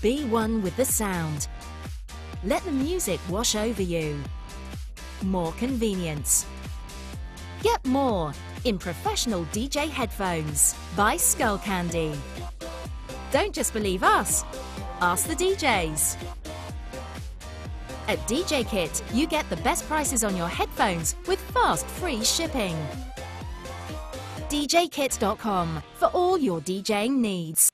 Be one with the sound. Let the music wash over you. More convenience. Get more in professional DJ headphones by Skullcandy. Don't just believe us, ask the DJs. At DJ Kit, you get the best prices on your headphones with fast free shipping. DJKit.com for all your DJing needs.